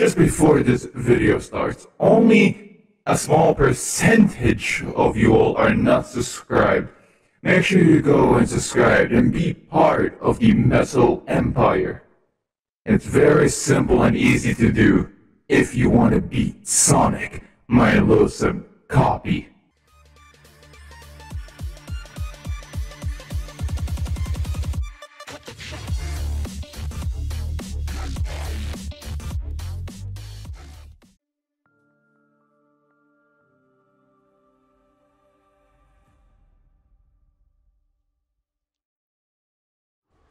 just before this video starts, only a small percentage of you all are not subscribed. Make sure you go and subscribe and be part of the Metal Empire. It's very simple and easy to do if you want to beat Sonic, my loathsome copy.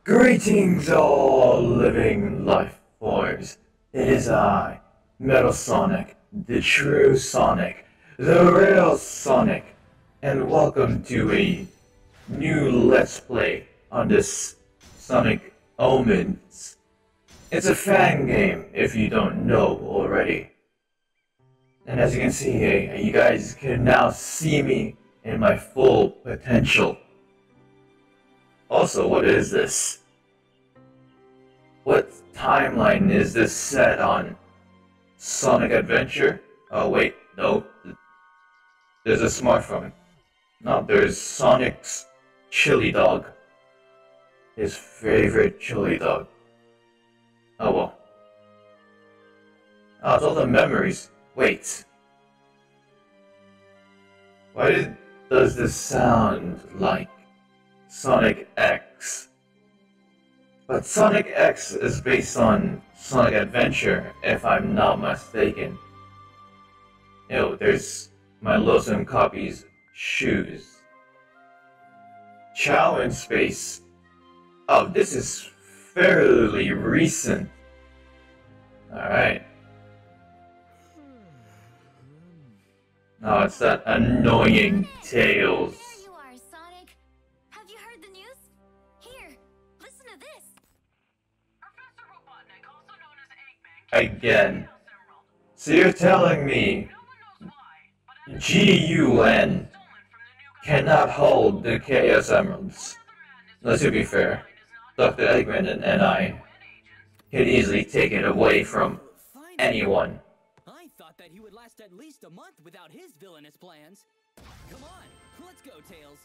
Greetings, all living life forms. It is I, Metal Sonic, the true Sonic, the real Sonic, and welcome to a new Let's Play on this Sonic Omens. It's a fan game, if you don't know already. And as you can see you guys can now see me in my full potential. Also, what is this? What timeline is this set on? Sonic Adventure? Oh wait, no. There's a smartphone. No, there's Sonic's chili dog. His favorite chili dog. Oh well. Oh, it's all the memories. Wait. Why did, does this sound like Sonic X. But Sonic X is based on Sonic Adventure, if I'm not mistaken. You know, there's my Loathsome Copy's shoes. Chao in Space. Oh, this is fairly recent. Alright. Oh, it's that annoying Tails. Again. So you're telling me GUN cannot hold the Chaos Emeralds? Let's be fair, Dr. Eggman and I could easily take it away from anyone. I thought that he would last at least a month without his villainous plans. Come on, let's go, Tails.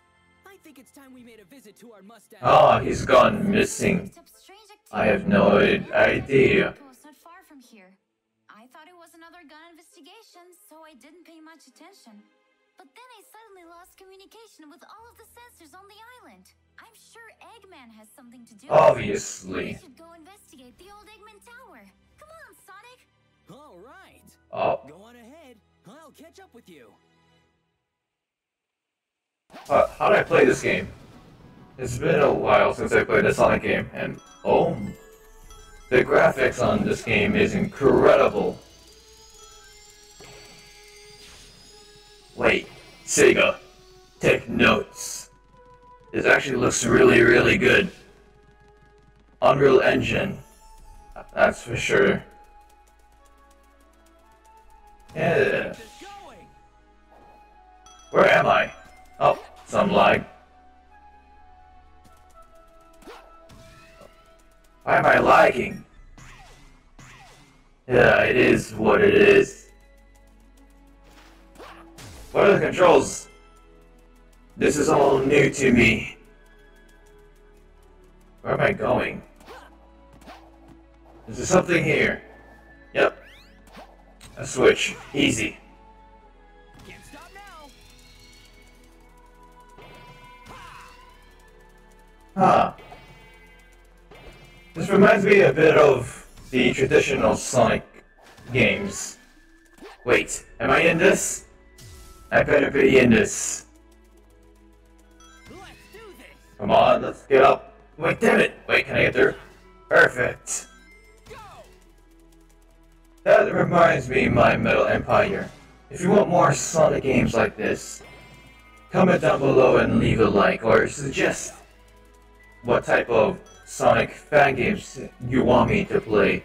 I think it's time we made a visit to our mustache. Ah, oh, he's gone missing. I have no idea here. I thought it was another GUN investigation, so I didn't pay much attention. But then I suddenly lost communication with all of the sensors on the island. I'm sure Eggman has something to do Obviously. We should go investigate the old Eggman Tower. Come on, Sonic. All right. Oh. Go on ahead. I'll catch up with you. Uh, how do I play this game? It's been a while since I played a Sonic game, and oh the graphics on this game is incredible. Wait, Sega, take notes. This actually looks really, really good. Unreal Engine, that's for sure. Yeah. Where am I? Oh, some lag. Why am I lagging? Yeah, it is what it is. What are the controls? This is all new to me. Where am I going? Is there something here? Yep. A switch. Easy. Huh. This reminds me a bit of the traditional Sonic games. Wait, am I in this? I better be in this. Come on, let's get up. Wait, damn it! Wait, can I get through? Perfect. That reminds me, my Metal Empire. If you want more Sonic games like this, comment down below and leave a like or suggest what type of Sonic fan games you want me to play.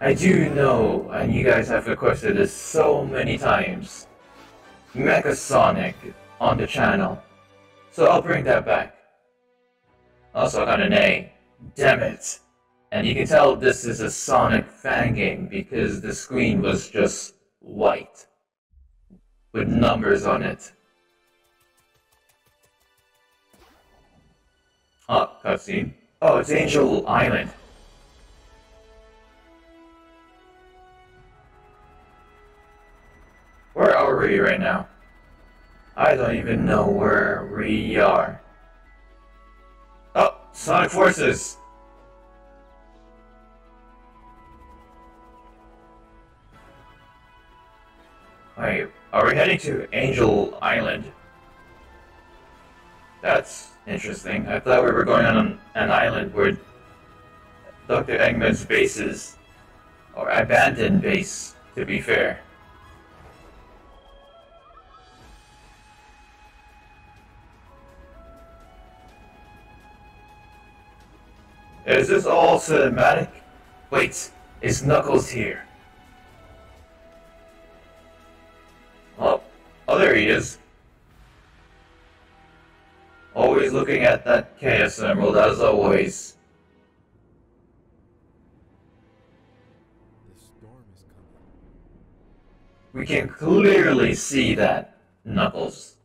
I do know, and you guys have requested this so many times, Mecha Sonic on the channel. So I'll bring that back. Also I got an A. Damn it. And you can tell this is a Sonic fan game because the screen was just white with numbers on it. Oh, cutscene. Oh, it's Angel Island. Where are we right now? I don't even know where we are. Oh, Sonic Forces! Wait, are we heading to Angel Island? That's interesting. I thought we were going on an island where Dr. Eggman's base is. Or abandoned base, to be fair. Is this all cinematic? Wait, is Knuckles here? Oh, oh there he is. Always looking at that Chaos Emerald as always. The storm is coming. We can clearly see that, Knuckles.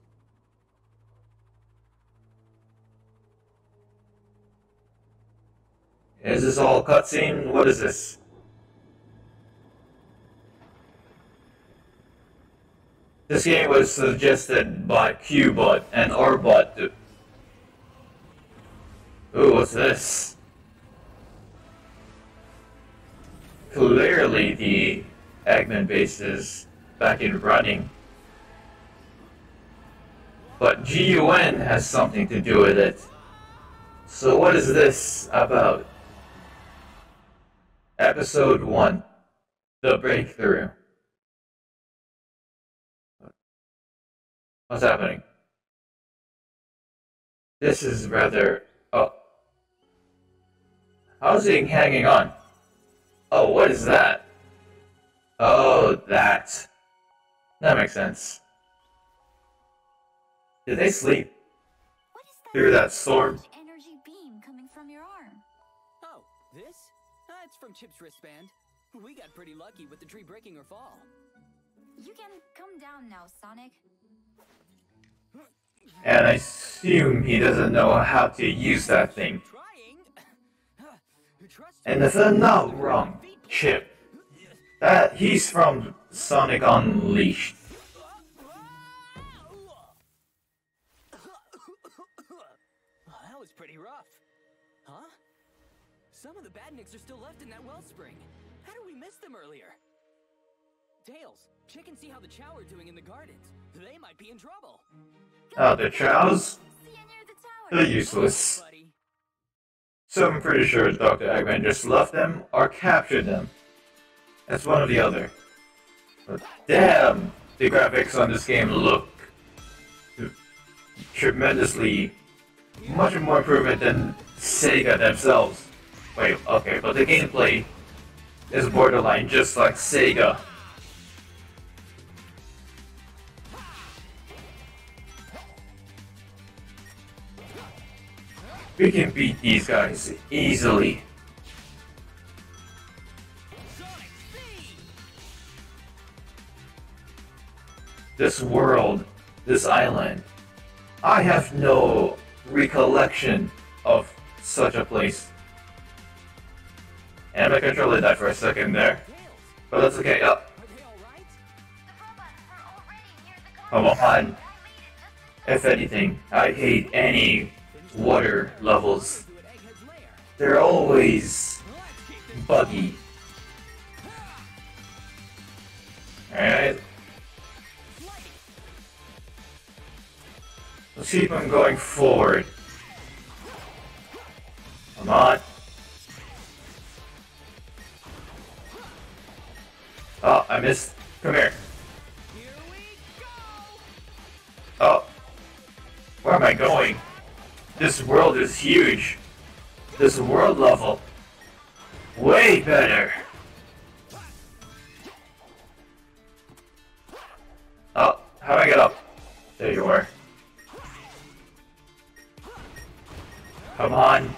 Is this all cutscene? What is this? This game was suggested by Cubot and Orbot. Ooh, what's this? Clearly the Eggman base is back in running. But GUN has something to do with it. So what is this about? Episode 1 The Breakthrough. What's happening? This is rather. Oh. How's he hanging on? Oh, what is that? Oh, that. That makes sense. Did they sleep that? through that storm? Energy beam coming from your arm. Oh, this? Uh, it's from Chip's wristband. We got pretty lucky with the tree breaking her fall. You can come down now, Sonic. And I assume he doesn't know how to use that thing. Trying? Trust And if I'm not wrong, Chip, that he's from Sonic Unleashed. that was pretty rough. Huh? Some of the badniks are still left in that wellspring. How did we miss them earlier? Tails, check and see how the Chao are doing in the gardens. They might be in trouble. Oh, the Chows? See you near the They're tower. useless. So I'm pretty sure Dr. Eggman just left them or captured them. That's one or the other. But damn, the graphics on this game look tremendously much more improvement than Sega themselves. Wait, okay, but the gameplay is borderline just like Sega. We can beat these guys easily. This world, this island, I have no recollection of such a place. And my controller died for a second there, but that's okay. Oh, come on. If anything, I hate any water levels. They're always buggy. Alright, let's keep on going forward. Come on. Oh, I missed. Come. Here This world is huge. This world level. Way better. Oh, how do I get up? There you are. Come on.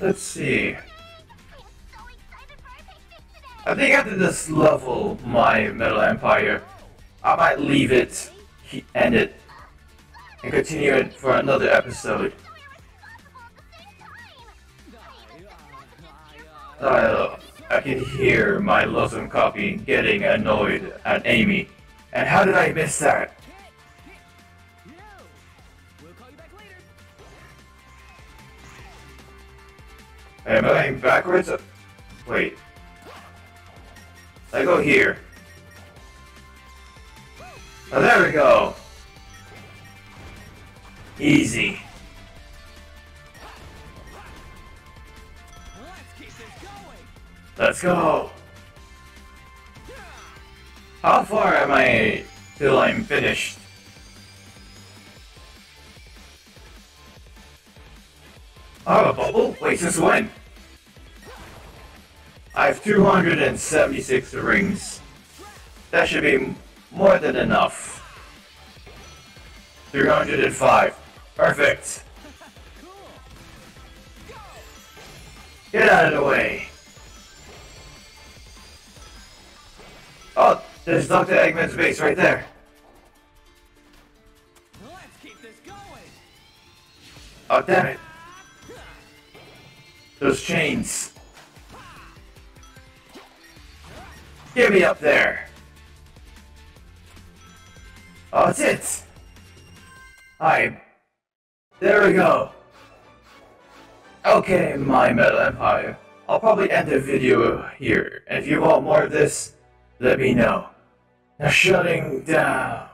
Let's see. I think after this level, my Metal Empire I might leave it, end it, and continue it for another episode. Uh, I can hear my Losum copy getting annoyed at Amy. And how did I miss that? Am I going backwards? Wait. I go here. Oh, there we go. Easy. Let's keep this going. Let's go. How far am I till I'm finished? Oh, a bubble? Wait, since when? I have 276 rings. That should be more than enough. 305. Perfect. Get out of the way. Oh, there's Dr. Eggman's base right there. Let's keep this going. Oh, damn it. Those chains. Get me up there. That's it. Hi. There we go. Okay, my Metal Empire. I'll probably end the video here. If you want more of this, let me know. Now shutting down.